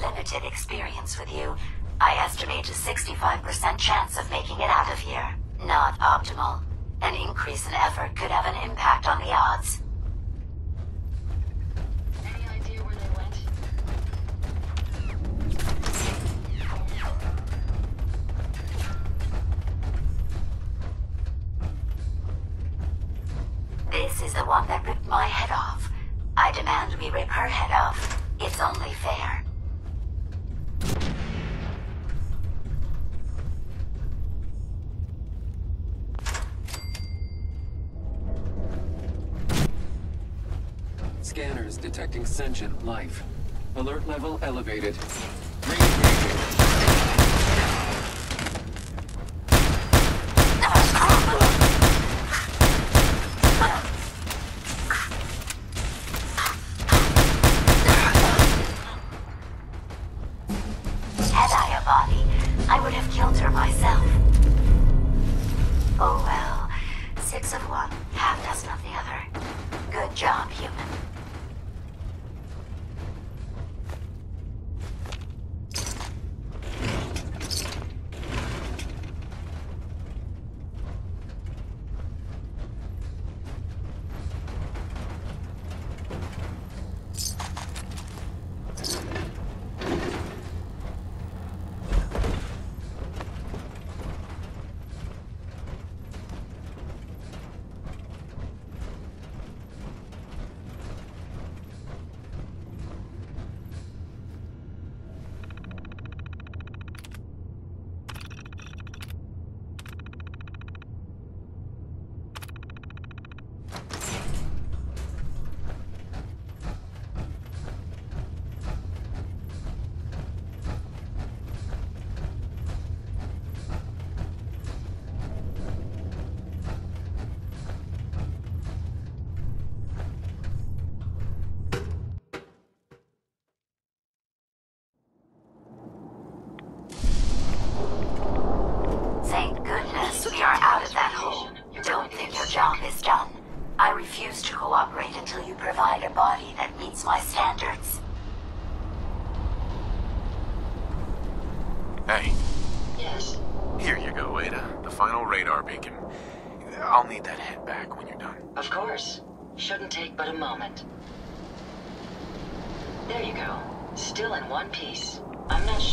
limited experience with you, I estimate a 65% chance of making it out of here. Not optimal. An increase in effort could have an impact on the odds. Any idea where they went? This is the one that ripped my head off. I demand we rip her head off. It's only fair. Detecting sentient life. Alert level elevated.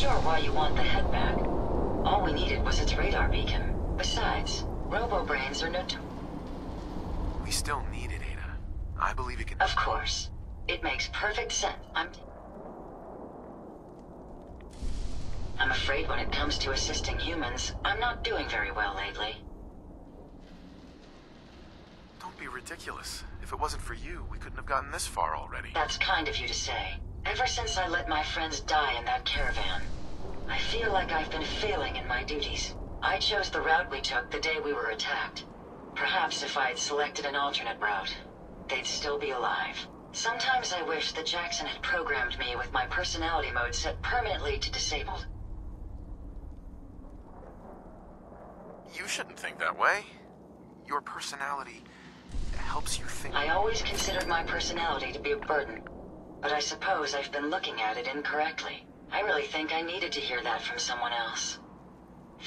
Sure why you want the head back. All we needed was its radar beacon. Besides, robo-brains are not... We still need it, Ada. I believe it can. Of course. It makes perfect sense. I'm... I'm afraid when it comes to assisting humans, I'm not doing very well lately. Don't be ridiculous. If it wasn't for you, we couldn't have gotten this far already. That's kind of you to say. Ever since I let my friends die in that caravan, I feel like I've been failing in my duties. I chose the route we took the day we were attacked. Perhaps if I had selected an alternate route, they'd still be alive. Sometimes I wish that Jackson had programmed me with my personality mode set permanently to disabled. You shouldn't think that way. Your personality helps you think. I always considered my personality to be a burden, but I suppose I've been looking at it incorrectly. I really think I needed to hear that from someone else.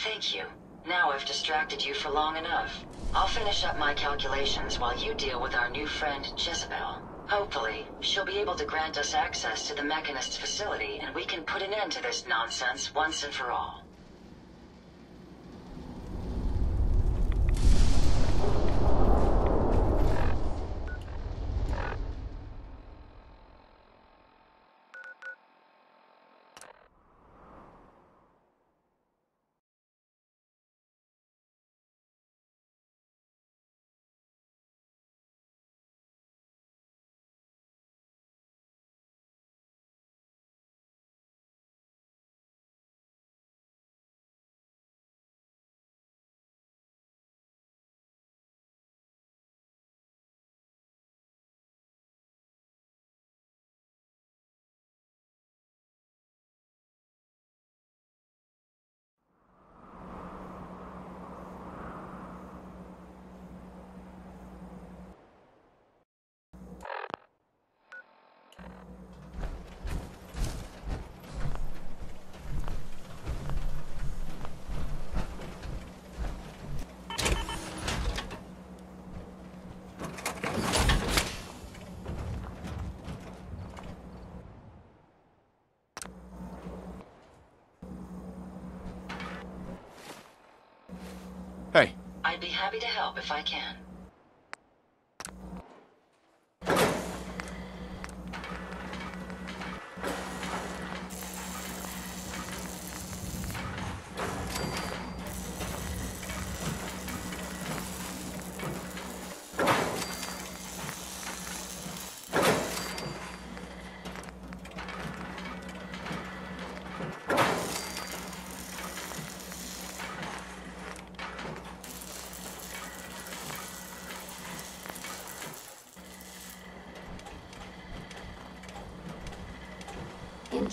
Thank you. Now I've distracted you for long enough. I'll finish up my calculations while you deal with our new friend, Jezebel. Hopefully, she'll be able to grant us access to the Mechanist's facility and we can put an end to this nonsense once and for all. I'd be happy to help if I can.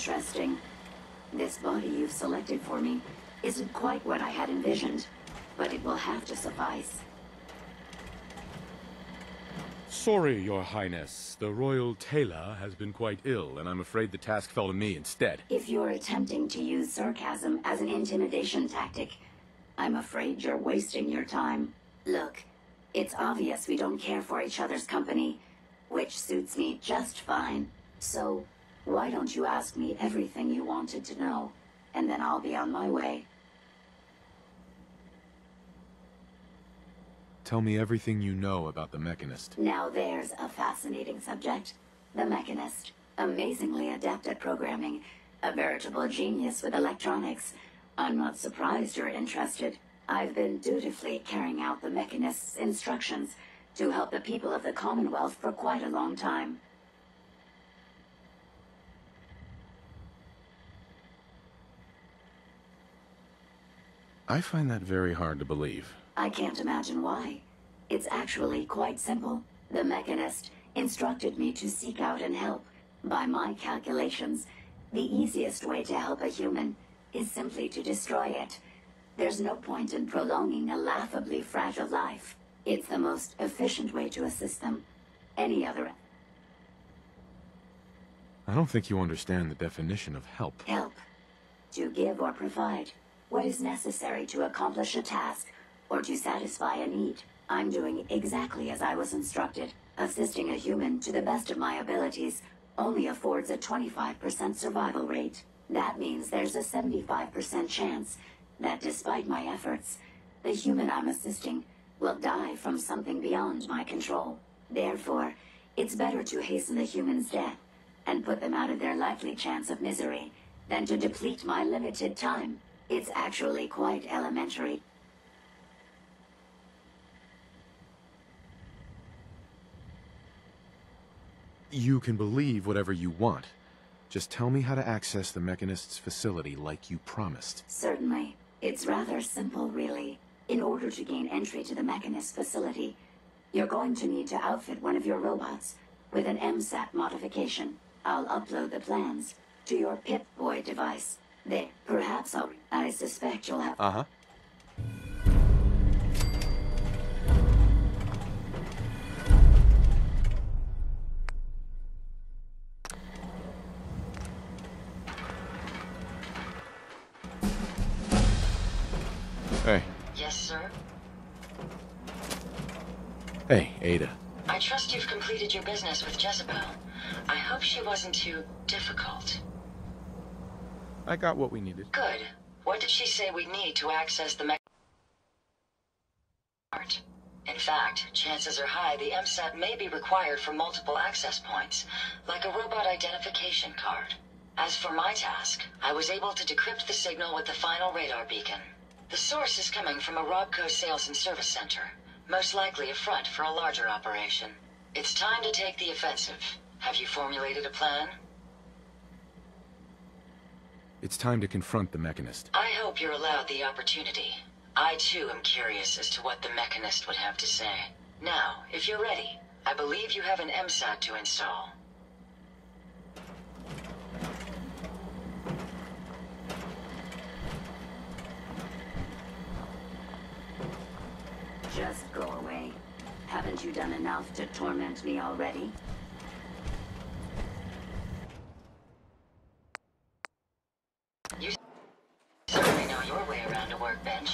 Interesting. This body you've selected for me isn't quite what I had envisioned, but it will have to suffice. Sorry, Your Highness. The Royal Tailor has been quite ill, and I'm afraid the task fell to me instead. If you're attempting to use sarcasm as an intimidation tactic, I'm afraid you're wasting your time. Look, it's obvious we don't care for each other's company, which suits me just fine. So, why don't you ask me everything you wanted to know, and then I'll be on my way. Tell me everything you know about the Mechanist. Now there's a fascinating subject. The Mechanist. Amazingly adept at programming. A veritable genius with electronics. I'm not surprised you're interested. I've been dutifully carrying out the Mechanist's instructions to help the people of the Commonwealth for quite a long time. I find that very hard to believe. I can't imagine why. It's actually quite simple. The Mechanist instructed me to seek out and help. By my calculations, the easiest way to help a human is simply to destroy it. There's no point in prolonging a laughably fragile life. It's the most efficient way to assist them. Any other I don't think you understand the definition of help. help. To give or provide what is necessary to accomplish a task or to satisfy a need. I'm doing exactly as I was instructed. Assisting a human to the best of my abilities only affords a 25% survival rate. That means there's a 75% chance that despite my efforts, the human I'm assisting will die from something beyond my control. Therefore, it's better to hasten the human's death and put them out of their likely chance of misery than to deplete my limited time. It's actually quite elementary. You can believe whatever you want. Just tell me how to access the Mechanist's facility like you promised. Certainly. It's rather simple, really. In order to gain entry to the Mechanist's facility, you're going to need to outfit one of your robots with an MSAT modification. I'll upload the plans to your Pip-Boy device. There, perhaps I'll... I suspect you'll have... Uh-huh. Hey. Yes, sir? Hey, Ada. I trust you've completed your business with Jezebel. I hope she wasn't too difficult. I got what we needed. Good. What did she say we need to access the mech... In fact, chances are high the MSAT may be required for multiple access points, like a robot identification card. As for my task, I was able to decrypt the signal with the final radar beacon. The source is coming from a Robco sales and service center, most likely a front for a larger operation. It's time to take the offensive. Have you formulated a plan? It's time to confront the Mechanist. I hope you're allowed the opportunity. I too am curious as to what the Mechanist would have to say. Now, if you're ready, I believe you have an MSAT to install. Just go away. Haven't you done enough to torment me already? You certainly know your way around a workbench.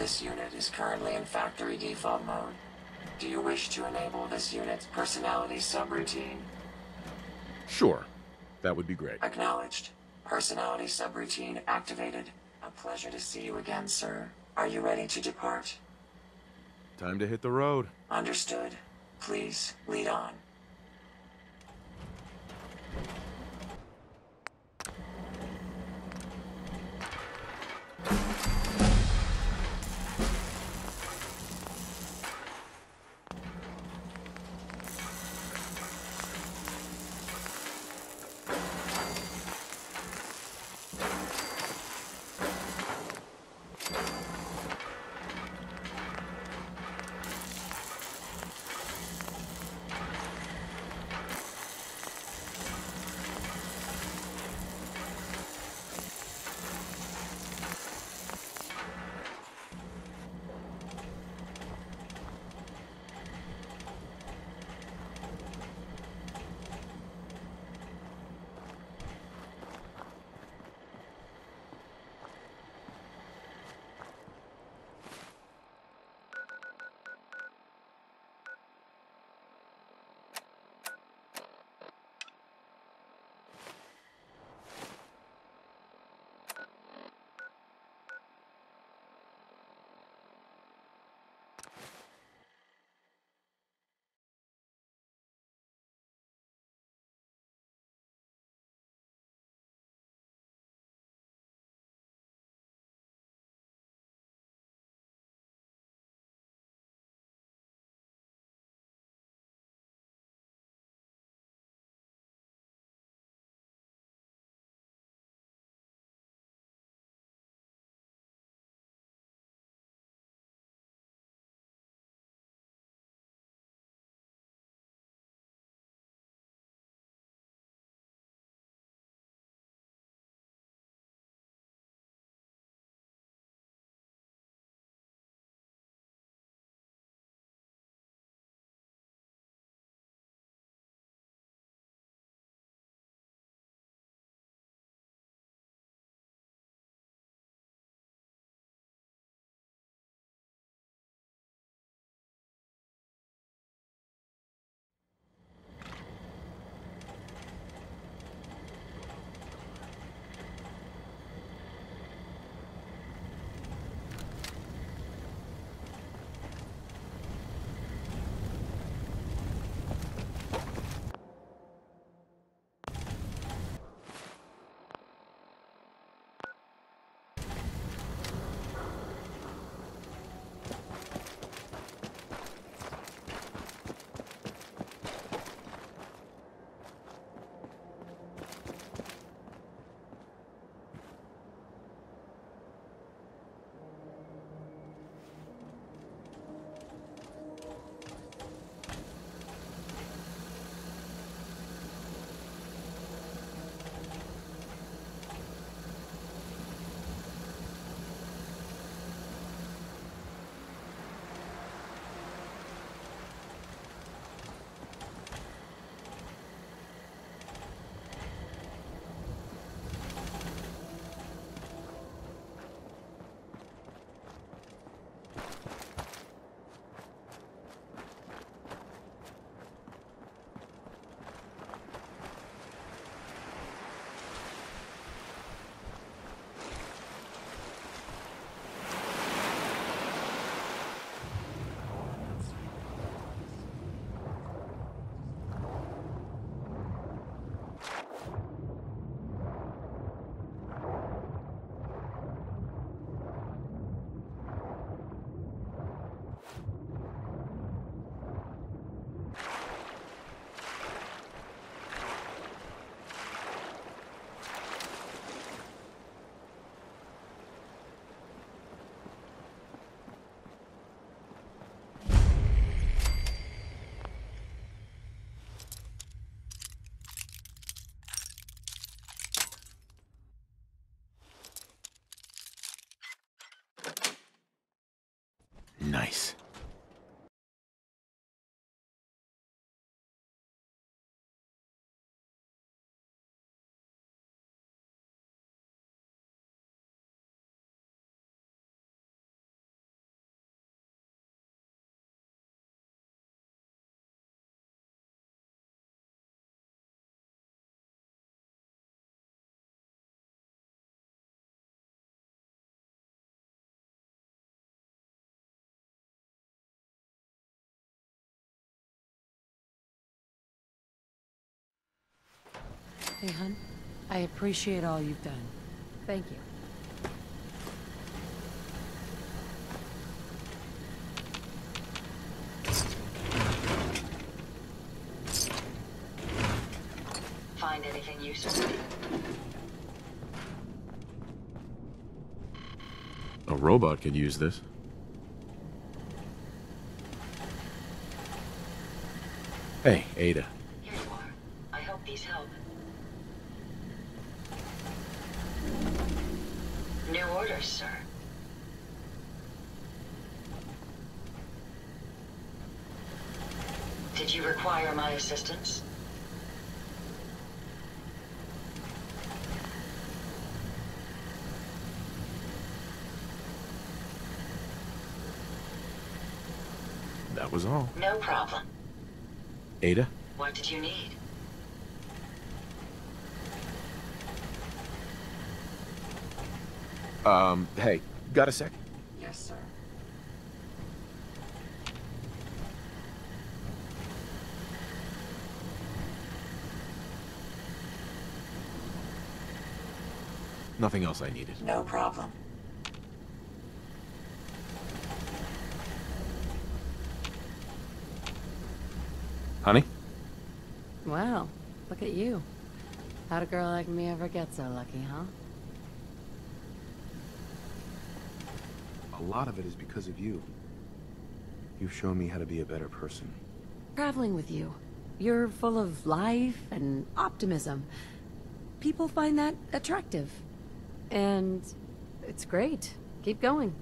This unit is currently in factory default mode. Do you wish to enable this unit's personality subroutine? Sure. That would be great. Acknowledged. Personality subroutine activated. A pleasure to see you again, sir. Are you ready to depart? Time to hit the road. Understood. Please, lead on. Hey, hun. I appreciate all you've done. Thank you. Find anything useful? A robot could use this. Hey, Ada. Here you are. I hope these help. New orders, sir. Did you require my assistance? That was all. No problem. Ada? What did you need? Um, hey, got a sec? Yes, sir. Nothing else I needed. No problem. Honey? Wow, look at you. How'd a girl like me ever get so lucky, huh? A lot of it is because of you. You've shown me how to be a better person. Traveling with you. You're full of life and optimism. People find that attractive. And it's great. Keep going.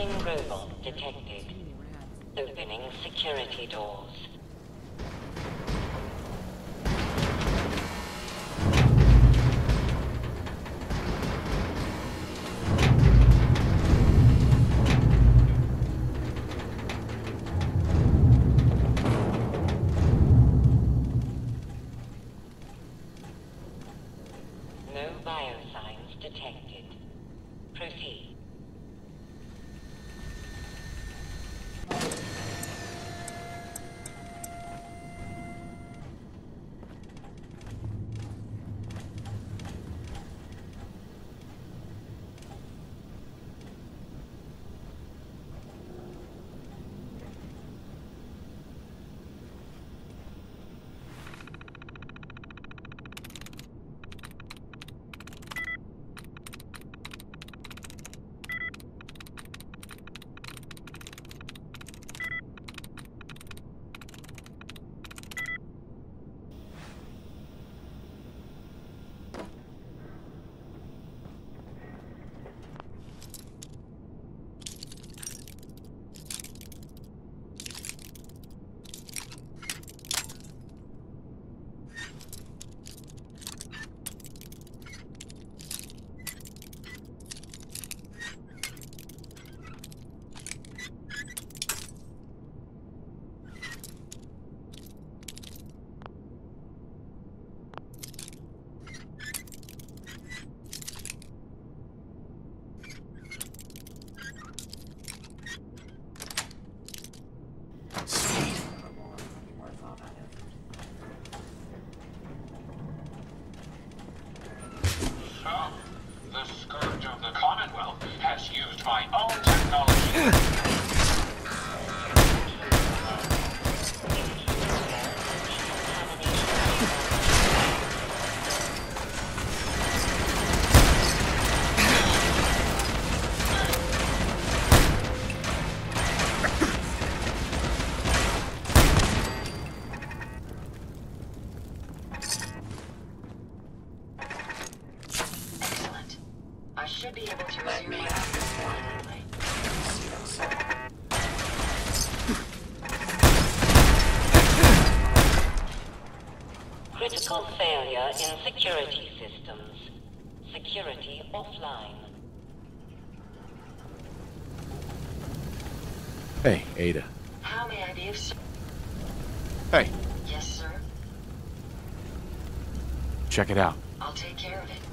Incoming robot detected. Opening security doors. Hey, Ada. How may I be of service? Hey, Yes, sir. check it out. I'll take care of it.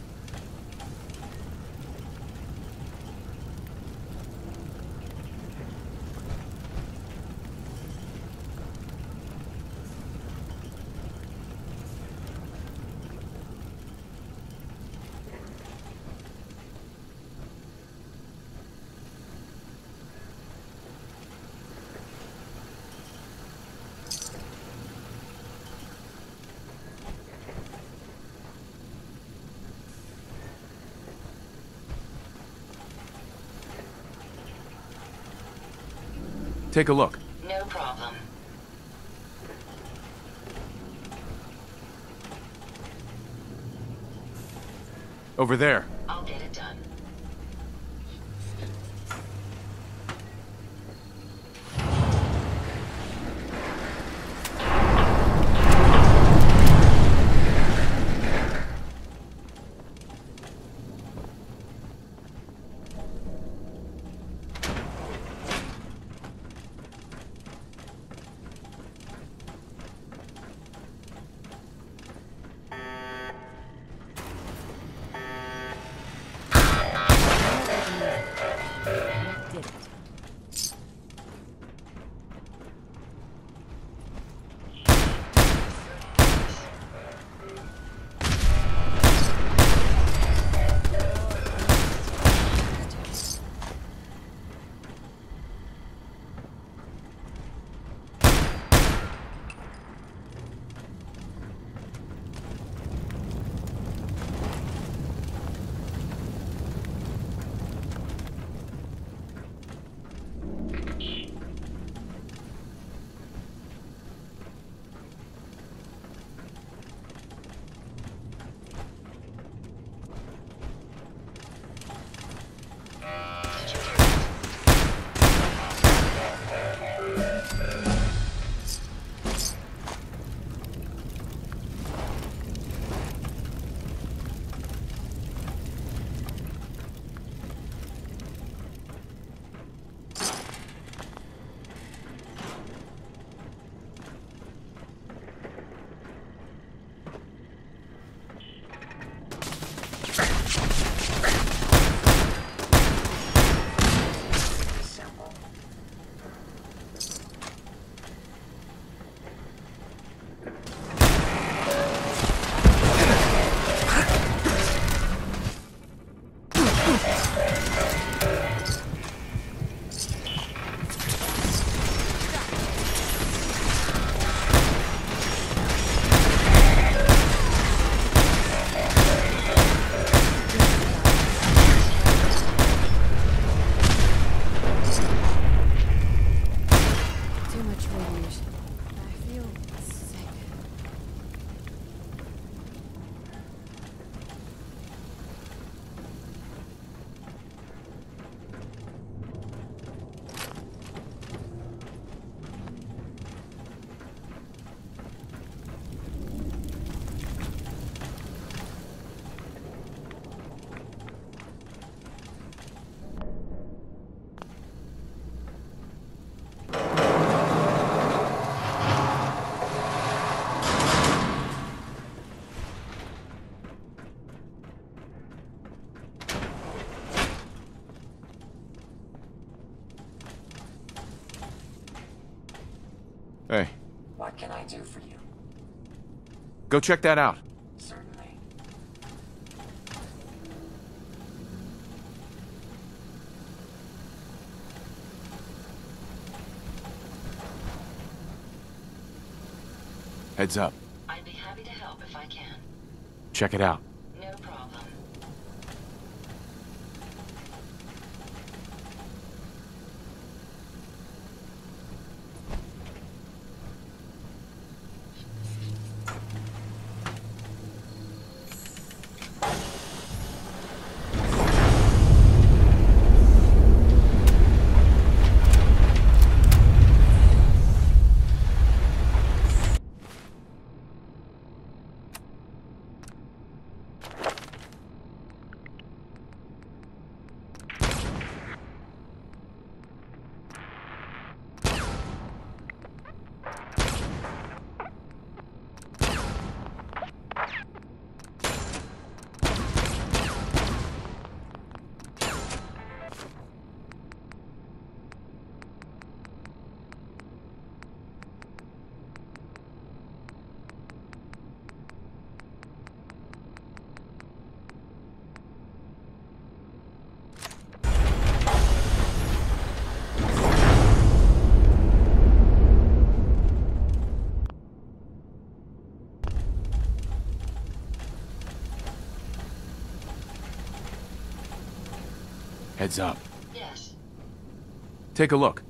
Take a look. No problem. Over there. Go check that out. Certainly. Heads up. I'd be happy to help if I can. Check it out. Heads up. Yes. Take a look.